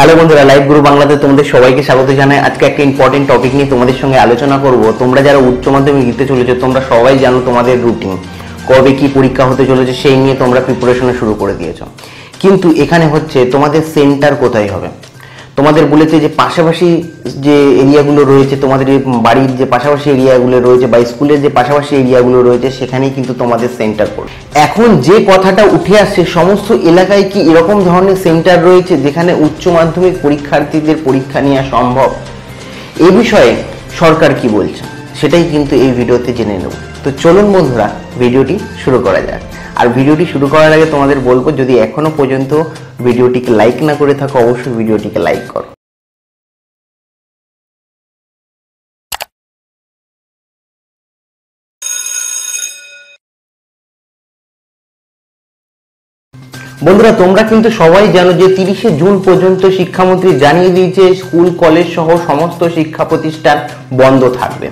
Hello বন্ধুরা live গুরু বাংলাতে তোমাদের সবাইকে স্বাগত জানাই। আজকে একটা ইম্পর্টেন্ট টপিক নিয়ে তোমাদের সঙ্গে আলোচনা করব। তোমরা যারা উচ্চ মাধ্যমিক দিতে চলেছো, তোমরা সবাই জানো তোমাদের রুটিন কবে কি পরীক্ষা হতে চলেছে, সেই নিয়ে তোমরা প্রিপারেশন শুরু করে দিয়েছ। কিন্তু এখানে হচ্ছে তোমাদের সেন্টার কোথায় হবে? তোমাদের বলেছে যে পাশাপাশি যে এরিয়াগুলো রয়েছে, তোমাদের বাড়ির যে পাশাপাশি এরিয়াগুলো রয়েছে বা স্কুলের যে পাশাপাশি এরিয়াগুলো রয়েছে, সেখানেই কিন্তু তোমাদের সেন্টার পড়বে এখন যে কথাটা উঠে আসছে, সমস্ত এলাকায় কি এরকম ধরনের সেন্টার রয়েছে যেখানে উচ্চ মাধ্যমিক পরীক্ষার্থীদের পরীক্ষা নেওয়া সম্ভব? এ বিষয়ে সরকার কি বলছে? সেটাই কিন্তু এই ভিডিওতে জেনে নেব। তো চলুন বন্ধুরা, ভিডিওটি শুরু করা যাক। আর ভিডিওটি শুরু করার আগে তোমাদের বলব, যদি এখনও পর্যন্ত ভিডিওটিকে লাইক না করে থাকো, অবশ্যই ভিডিওটিকে লাইক করো। বন্ধুরা, তোমরা কিন্তু সবাই জানো যে তিরিশে জুন পর্যন্ত শিক্ষামন্ত্রী জানিয়ে দিয়েছে, স্কুল, কলেজ সহ সমস্ত শিক্ষা প্রতিষ্ঠান বন্ধ থাকবে।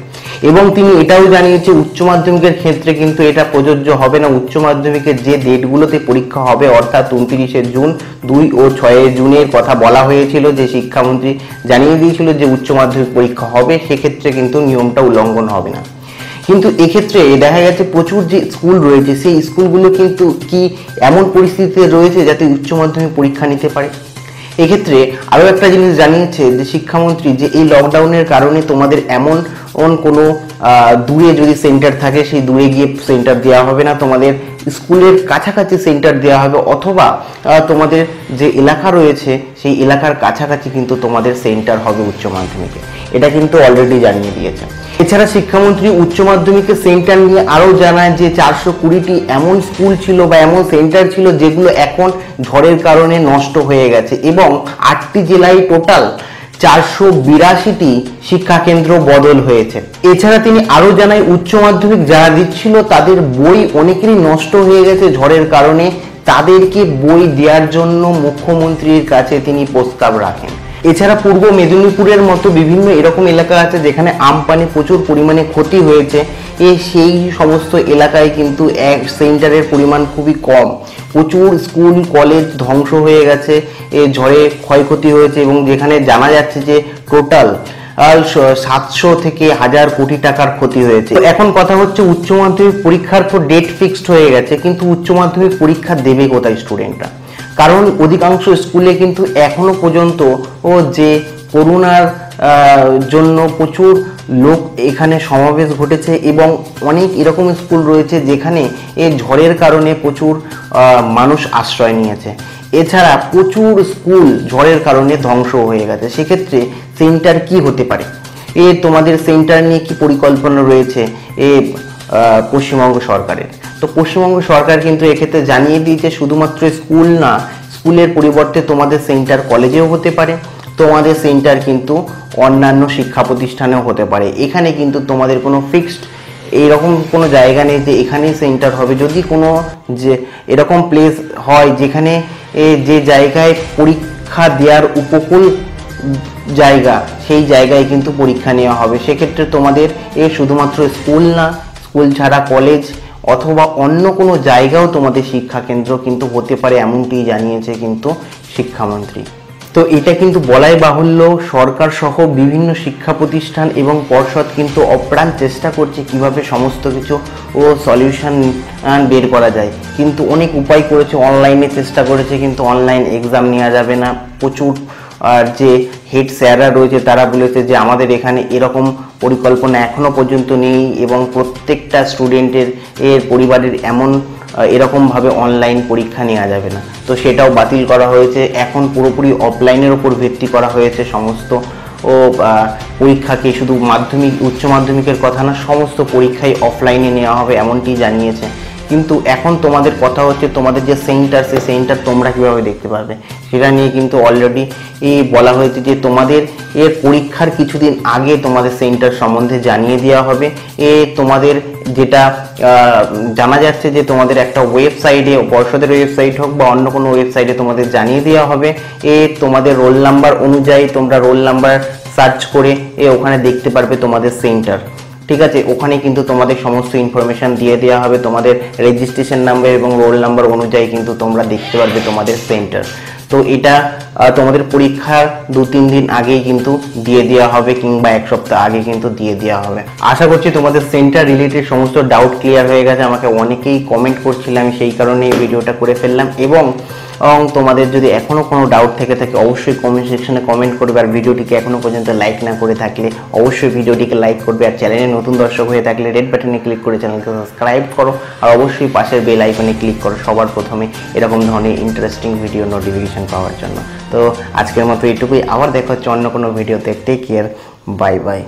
এবং তিনি এটাও জানিয়েছে, উচ্চ মাধ্যমিকের ক্ষেত্রে কিন্তু এটা প্রযোজ্য হবে না। উচ্চ মাধ্যমিকের যে ডেটগুলোতে পরীক্ষা হবে, অর্থাৎ উনত্রিশে জুন, দুই ও ছয় জুনের কথা বলা হয়েছিল যে শিক্ষামন্ত্রী জানিয়ে দিয়েছিল যে উচ্চ মাধ্যমিক পরীক্ষা হবে, সেক্ষেত্রে কিন্তু নিয়মটা উল্লঙ্ঘন হবে না। কিন্তু এক্ষেত্রে দেখা গেছে প্রচুর যে স্কুল রয়েছে, সেই স্কুলগুলো কিন্তু কি এমন পরিস্থিতিতে রয়েছে যাতে উচ্চ মাধ্যমিক পরীক্ষা নিতে পারে? এক্ষেত্রে আরও একটা জিনিস জানিয়েছে যে শিক্ষামন্ত্রী যে এই লকডাউনের কারণে তোমাদের এমন কোনো দূরে যদি সেন্টার থাকে, সেই দূরে গিয়ে সেন্টার দেওয়া হবে না। তোমাদের স্কুলের কাছাকাছি সেন্টার দেওয়া হবে অথবা তোমাদের যে এলাকা রয়েছে, সেই এলাকার কাছাকাছি কিন্তু তোমাদের সেন্টার হবে উচ্চ মাধ্যমিকে। এটা কিন্তু অলরেডি জানিয়ে দিয়েছে। এছাড়া শিক্ষামন্ত্রী উচ্চ মাধ্যমিকে সেন্টার নিয়ে আরও জানায় যে চারশো কুড়িটি এমন স্কুল ছিল বা এমন সেন্টার ছিল যেগুলো এখন ঝড়ের কারণে নষ্ট হয়ে গেছে এবং আটটি জেলায় টোটাল চারশো বিরাশিটি শিক্ষাকেন্দ্র বদল হয়েছে। এছাড়া তিনি আরও জানায়, উচ্চ মাধ্যমিক যারা দিচ্ছিল তাদের বই অনেকেরই নষ্ট হয়ে গেছে ঝড়ের কারণে। তাদেরকে বই দেওয়ার জন্য মুখ্যমন্ত্রীর কাছে তিনি প্রস্তাব রাখেন। এছাড়া পূর্ব মেদিনীপুরের মতো বিভিন্ন এরকম এলাকা আছে যেখানে আমপানে প্রচুর পরিমাণে ক্ষতি হয়েছে। এ সেই সমস্ত এলাকায় কিন্তু এক সেন্টারের পরিমাণ খুবই কম। প্রচুর স্কুল, কলেজ ধ্বংস হয়ে গেছে, এ ঝড়ে ক্ষয়ক্ষতি হয়েছে এবং যেখানে জানা যাচ্ছে যে টোটাল সাতশো থেকে হাজার কোটি টাকার ক্ষতি হয়েছে। এখন কথা হচ্ছে উচ্চ মাধ্যমিক পরীক্ষার তো ডেট ফিক্সড হয়ে গেছে, কিন্তু উচ্চ মাধ্যমিক পরীক্ষা দেবে কোথায় স্টুডেন্টরা কারণ অধিকাংশ স্কুলে কিন্তু এখনও পর্যন্ত, ও যে করোনার জন্য প্রচুর লোক এখানে সমাবেশ ঘটেছে এবং অনেক এরকম স্কুল রয়েছে যেখানে এ ঝড়ের কারণে প্রচুর মানুষ আশ্রয় নিয়েছে। এছাড়া প্রচুর স্কুল ঝড়ের কারণে ধ্বংস হয়ে গেছে। সেক্ষেত্রে সেন্টার কি হতে পারে? এ তোমাদের সেন্টার নিয়ে কি পরিকল্পনা রয়েছে? এ পশ্চিমবঙ্গ সরকারের। তো পশ্চিমবঙ্গ সরকার কিন্তু এক্ষেত্রে জানিয়ে দিয়েছে শুধুমাত্র স্কুল না, স্কুলের পরিবর্তে তোমাদের সেন্টার কলেজেও হতে পারে, তোমাদের সেন্টার কিন্তু অন্যান্য শিক্ষা প্রতিষ্ঠানেও হতে পারে। এখানে কিন্তু তোমাদের কোনো ফিক্সড এইরকম কোনো জায়গা নেই যে এখানেই সেন্টার হবে। যদি কোনো যে এরকম প্লেস হয় যেখানে যে জায়গায় পরীক্ষা দেওয়ার উপকূল জায়গা, সেই জায়গায় কিন্তু পরীক্ষা নেওয়া হবে। সেক্ষেত্রে তোমাদের এ শুধুমাত্র স্কুল না, স্কুল ছাড়া কলেজ অথবা অন্য কোনো জায়গাও তোমাদের শিক্ষা কেন্দ্র কিন্তু হতে পারে এমনটি জানিয়েছে কিন্তু শিক্ষামন্ত্রী। তো এটা কিন্তু বলাই বাহুল্য, সরকার সহ বিভিন্ন শিক্ষা প্রতিষ্ঠান এবং পর্ষদ কিন্তু অপ্রাণ চেষ্টা করছে কীভাবে সমস্ত কিছু ও সলিউশন বের করা যায়। কিন্তু অনেক উপায় করেছে, অনলাইনে চেষ্টা করেছে, কিন্তু অনলাইন এক্সাম নেওয়া যাবে না। প্রচুর যে হেড স্যাররা রয়েছে, তারা বলেছে যে আমাদের এখানে এরকম পরিকল্পনা এখনও পর্যন্ত নেই এবং প্রত্যেকটা স্টুডেন্টের এর পরিবারের এমন এরকমভাবে অনলাইন পরীক্ষা নেওয়া যাবে না। তো সেটাও বাতিল করা হয়েছে। এখন পুরোপুরি অফলাইনের ওপর ভিত্তি করা হয়েছে সমস্ত। ও পরীক্ষাকে শুধু মাধ্যমিক, উচ্চ মাধ্যমিকের কথা না, সমস্ত পরীক্ষাই অফলাইনে নেওয়া হবে এমনটি জানিয়েছে। কিন্তু এখন তোমাদের কথা হচ্ছে তোমাদের যে সেন্টার সেই সেন্টার তোমরা কীভাবে দেখতে পারবে? সেটা নিয়ে কিন্তু অলরেডি এই বলা হয়েছে যে তোমাদের এর পরীক্ষার কিছুদিন আগে তোমাদের সেন্টার সম্বন্ধে জানিয়ে দেওয়া হবে। এ তোমাদের যেটা জানা যাচ্ছে যে তোমাদের একটা ওয়েবসাইটে পর্ষদের ওয়েবসাইট হোক বা অন্য কোনো ওয়েবসাইটে তোমাদের জানিয়ে দেওয়া হবে। এ তোমাদের রোল নাম্বার অনুযায়ী তোমরা রোল নাম্বার সার্চ করে এ ওখানে দেখতে পারবে তোমাদের সেন্টার ঠিক আছে ওখানে কিন্তু তোমাদের সমস্ত ইনফরমেশন দিয়ে দেওয়া হবে। তোমাদের রেজিস্ট্রেশন নাম্বার এবং রোল নাম্বার অনুযায়ী কিন্তু তোমরা দেখতে পারবে তোমাদের সেন্টার তো এটা তোমাদের পরীক্ষার দু তিন দিন আগেই কিন্তু দিয়ে দেওয়া হবে কিংবা এক সপ্তাহ আগে কিন্তু দিয়ে দেওয়া হবে। আশা করছি তোমাদের সেন্টার রিলেটেড সমস্ত ডাউট ক্লিয়ার হয়ে গেছে, আমাকে অনেকেই কমেন্ট করছিলাম সেই কারণে ভিডিওটা করে ফেললাম এবং এবং তোমাদের যদি এখনও কোনো ডাউট থেকে থাকে, অবশ্যই কমেন্ট সেকশনে কমেন্ট করবে আর ভিডিওটিকে এখনও পর্যন্ত লাইক না করে থাকলে অবশ্যই ভিডিওটিকে লাইক করবে আর চ্যানেলে নতুন দর্শক হয়ে থাকলে রেড বাটনে ক্লিক করে চ্যানেলকে সাবস্ক্রাইব করো আর অবশ্যই পাশের বেল আইকনে ক্লিক করো। সবার প্রথমে এরকম ধরনের ইন্টারেস্টিং ভিডিও নোটিফিকেশন পাওয়ার জন্য। তো আজকের মতো এইটুকুই। আবার দেখা হচ্ছে অন্য কোনো ভিডিওতে। Take care bye bye